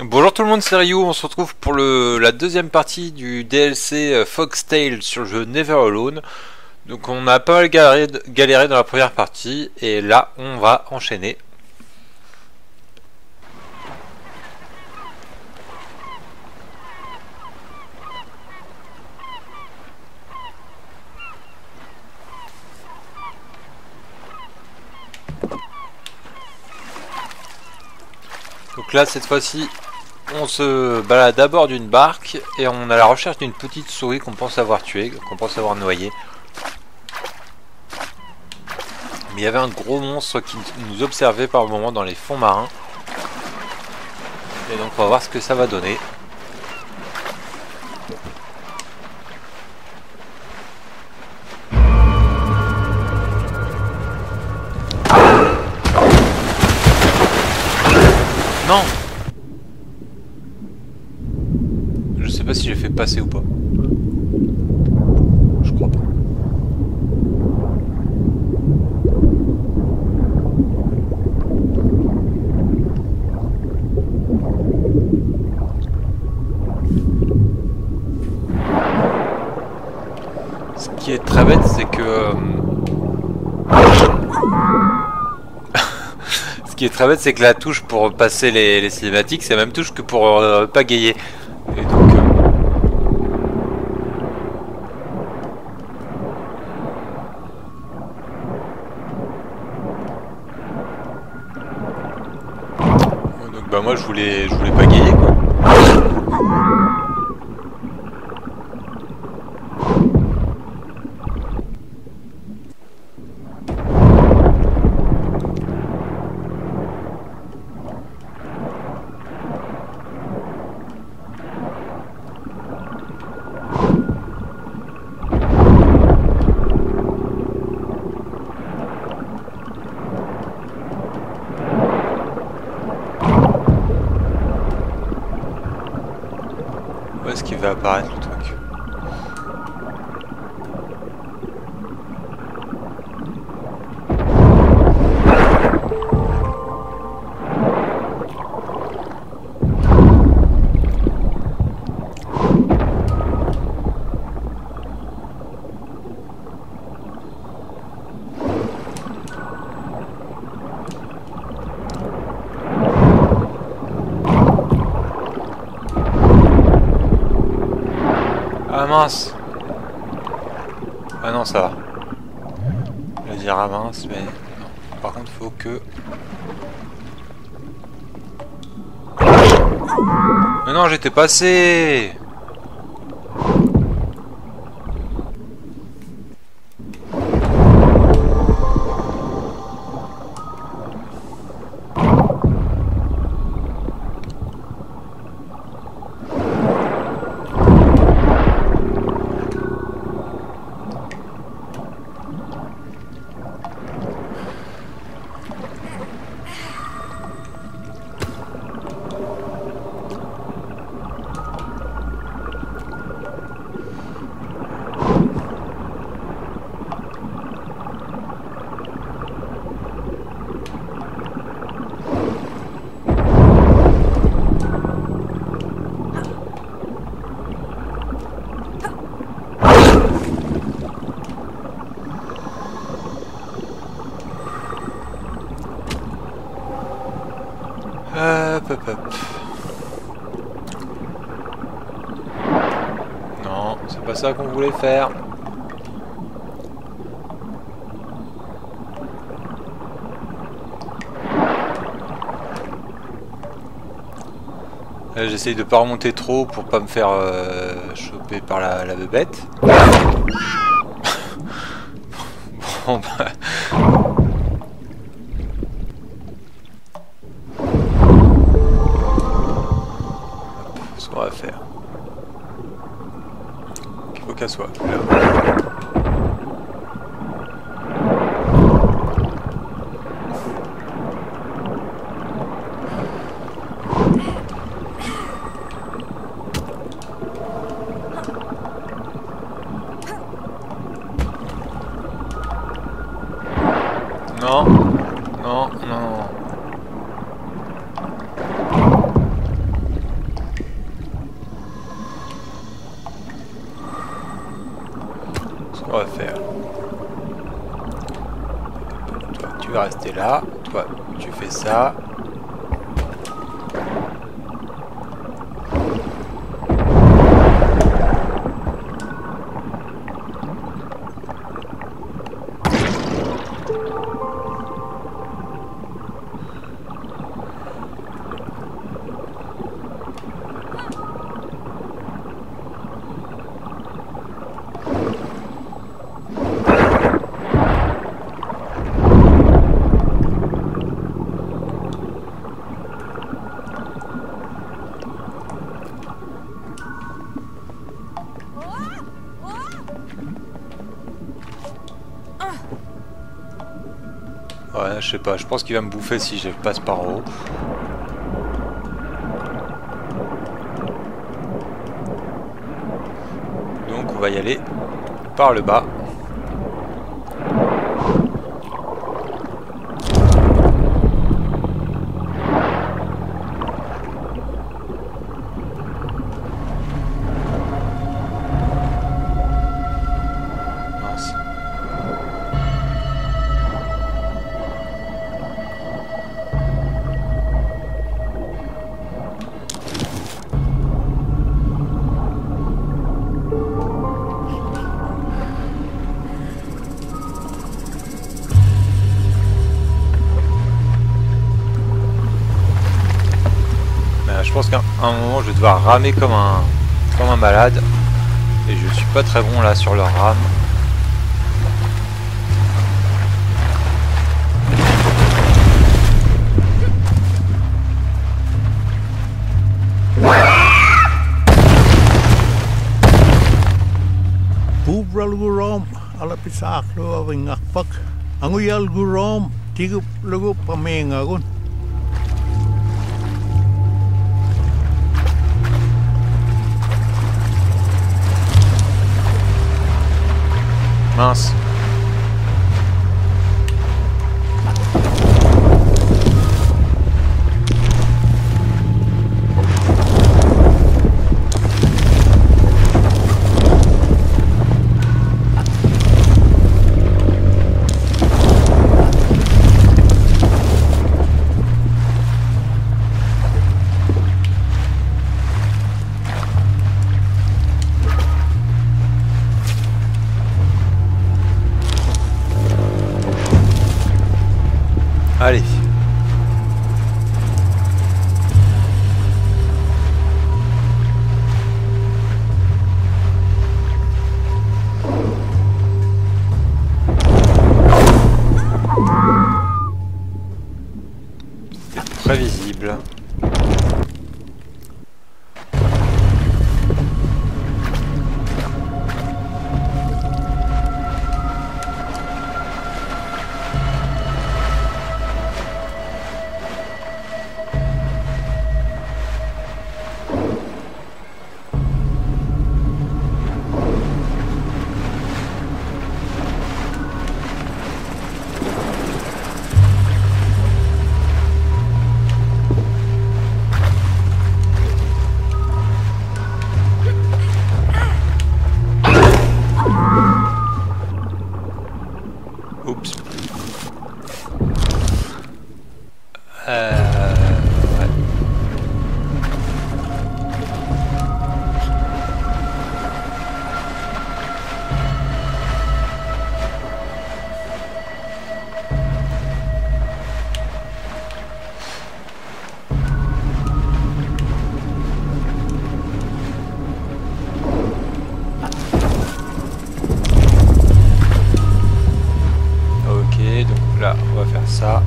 Bonjour tout le monde, c'est Ryu, on se retrouve pour la deuxième partie du DLC euh, Foxtail sur le jeu Never Alone. Donc on a pas mal galéré, galéré dans la première partie et là on va enchaîner. Donc là cette fois-ci on se balade à bord d'une barque et on a la recherche d'une petite souris qu'on pense avoir tuée, qu'on pense avoir noyée. Mais il y avait un gros monstre qui nous observait par moment dans les fonds marins. Et donc on va voir ce que ça va donner. Passer ou pas. Je crois pas. Ce qui est très bête, c'est que... euh, Ce qui est très bête, c'est que la touche pour passer les, les cinématiques, c'est la même touche que pour euh, pagayer. Et donc... euh, Donc bah moi je voulais je voulais pagayer quoi. Où est-ce qu'il va apparaître le truc Ah mince Ah non ça va. Je vais dire ah mais non. Par contre faut que... Mais non j'étais passé Non, c'est pas ça qu'on voulait faire. J'essaye de pas remonter trop pour pas me faire euh, choper par la, la bébête. bon bah... là. Toi, tu fais ça. Je sais pas, je pense qu'il va me bouffer si je passe par haut. Donc on va y aller par le bas. Devoir ramer comme un, comme un malade. Et je suis pas très bon là sur le rame. Bubral gurom, alapisak lo awing akpak. Anguyal gurom, tigup lagu pamenga Mars. Là,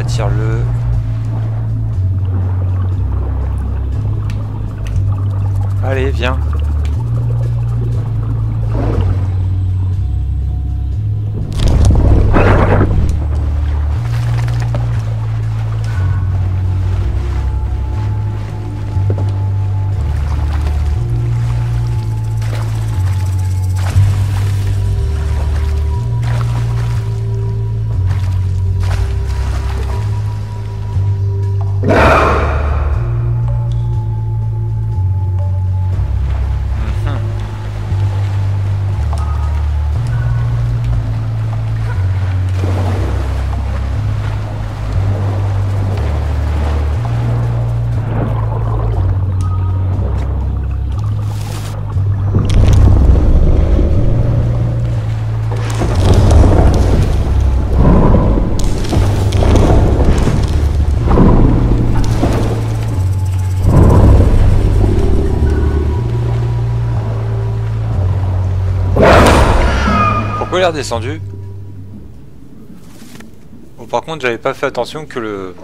attire-le. Allez, viens. Bon, par contre, j'avais pas fait attention que le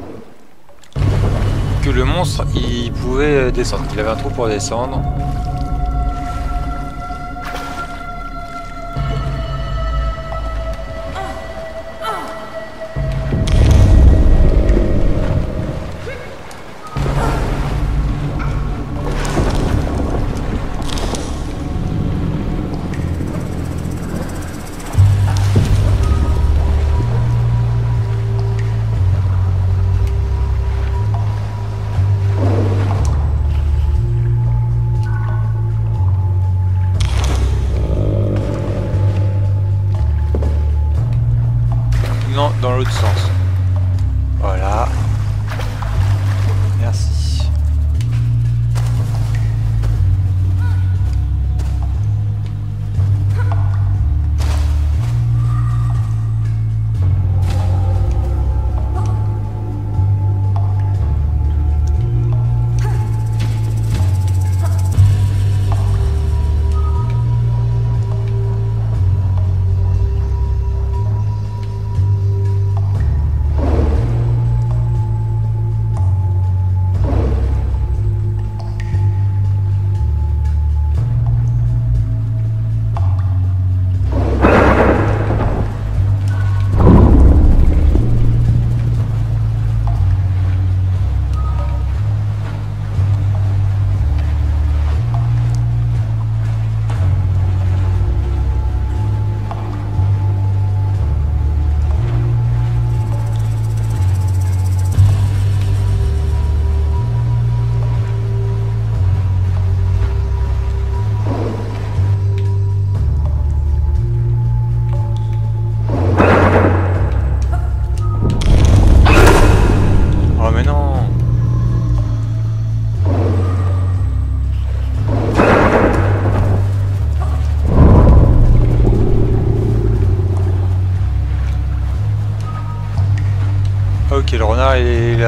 que le monstre il pouvait descendre. Il avait un trou pour descendre.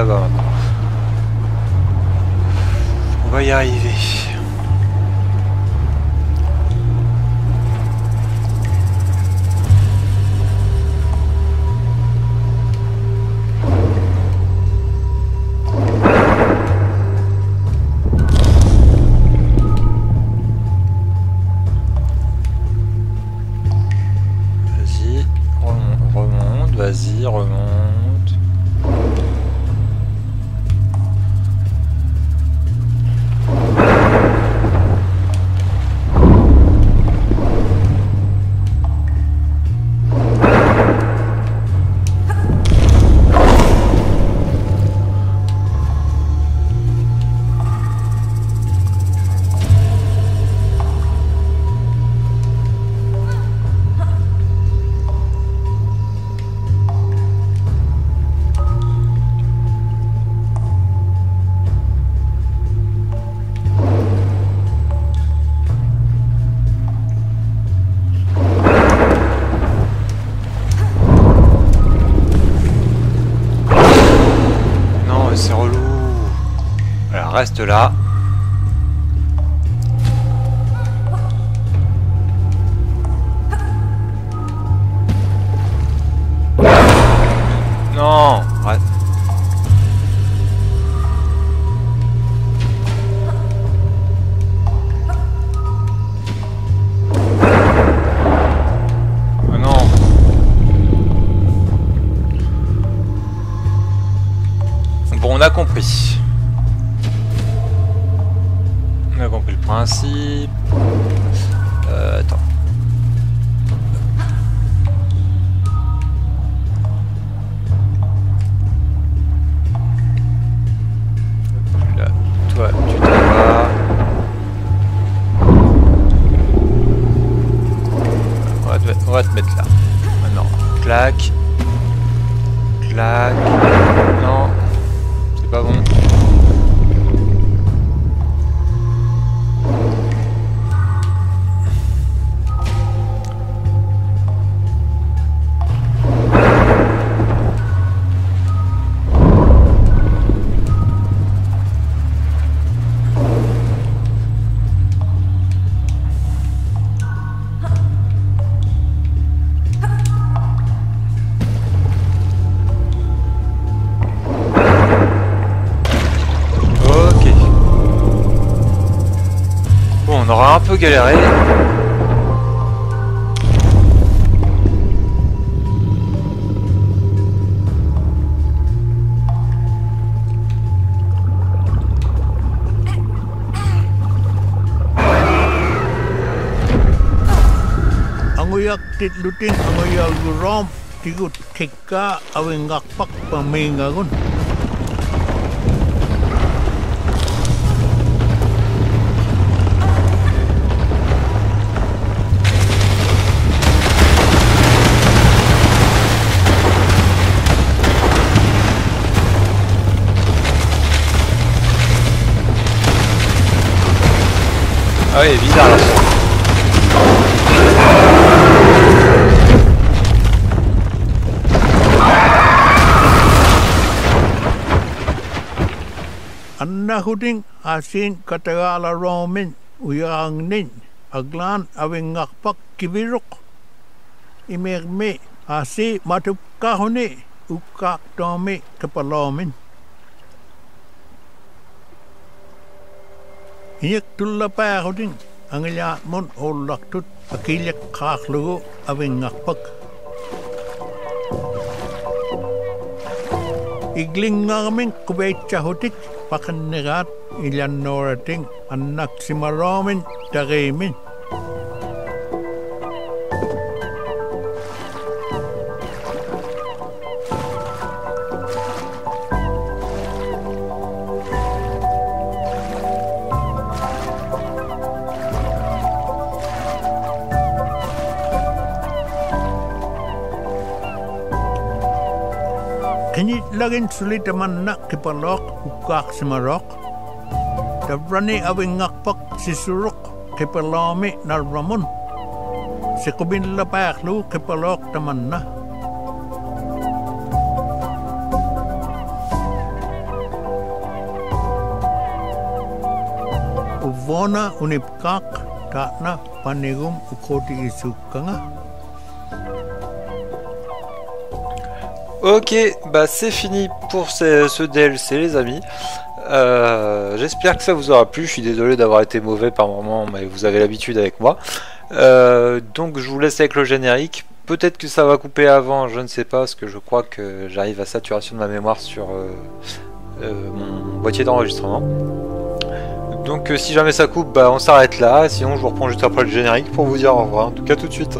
demasiado. On a compris le principe. On aura un peu galéré. Anguyak titlutin anguyal gurom tigut kekka awengakpak pamengagun. Ah je vidal. Annahudin asin katagala romin uyangnin aglan awingakpak kiviruk. Imerme asi matupkahuni ukak tomi kepalomin. Iyak tulla pahuding ang ilyamon o laktut akilyak kaklugo aving ngakpag. Igling nga kaming kubaytsa hutik pakanigat ilyan norating. agin sulit teman nak kepalok ukak semarok. Tapi awing ngakpak sisuruk kepalami narramun. Sekubin lapak lu kepalok teman nak. Uvona unipkak takna panegum ukoti isukanga. Ok, bah c'est fini pour ce, DLC les amis. Euh, J'espère que ça vous aura plu. Je suis désolé d'avoir été mauvais par moment, mais vous avez l'habitude avec moi. Euh, donc je vous laisse avec le générique. Peut-être que ça va couper avant, je ne sais pas, parce que je crois que j'arrive à saturation de ma mémoire sur euh, mon boîtier d'enregistrement. Donc si jamais ça coupe, bah, on s'arrête là. Sinon je vous reprends juste après le générique pour vous dire au revoir. En tout cas tout de suite.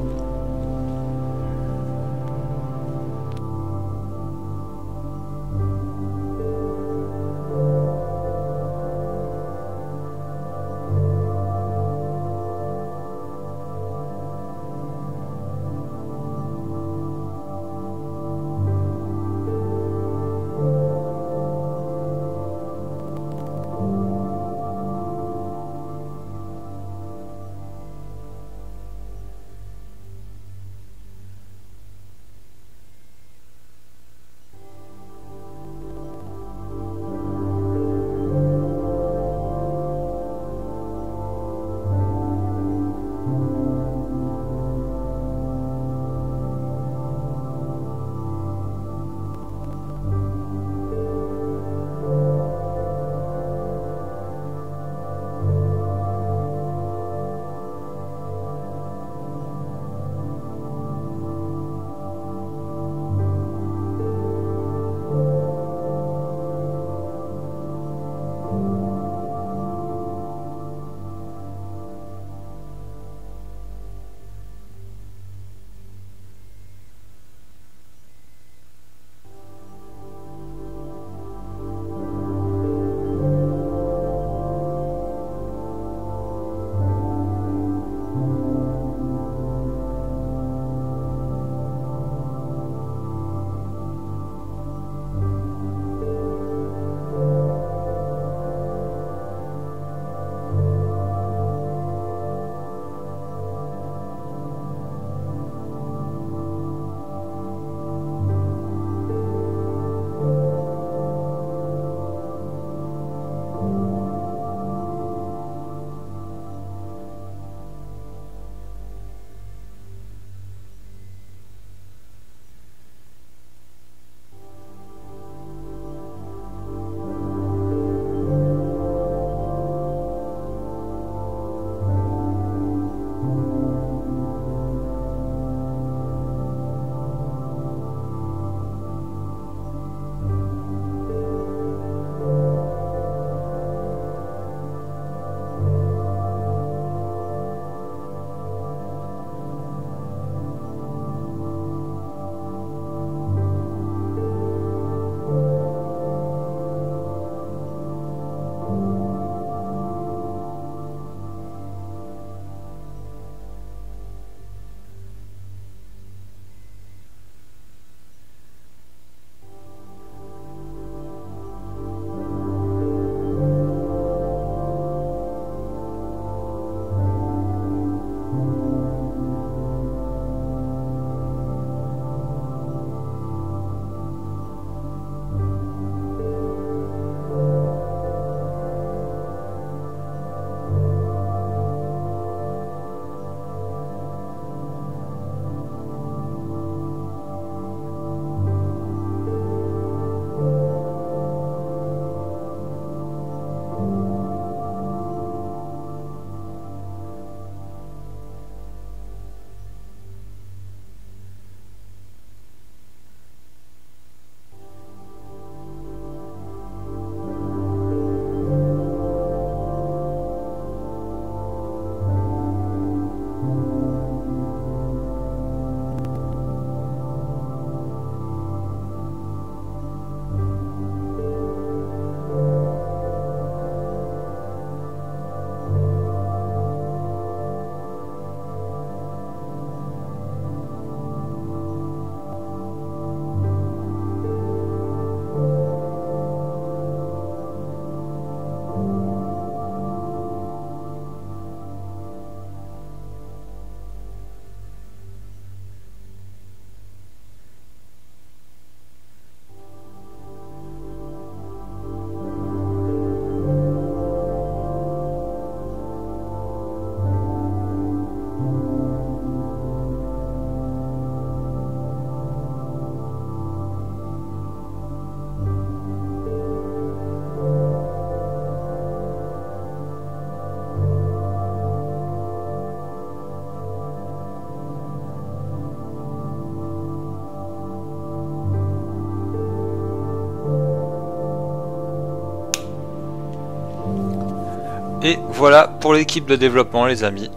Voilà pour l'équipe de développement les amis.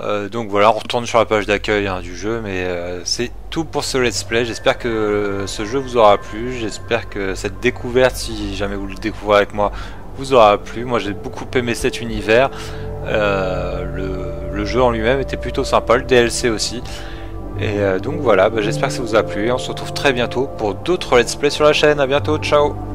Euh, donc voilà, on retourne sur la page d'accueil hein, du jeu, mais euh, c'est tout pour ce let's play. J'espère que ce jeu vous aura plu, j'espère que cette découverte, si jamais vous le découvrez avec moi, vous aura plu. Moi j'ai beaucoup aimé cet univers. Euh, le, jeu en lui-même était plutôt sympa, le DLC aussi. Et donc voilà, bah, j'espère que ça vous a plu. on se retrouve très bientôt pour d'autres let's play sur la chaîne. A bientôt, ciao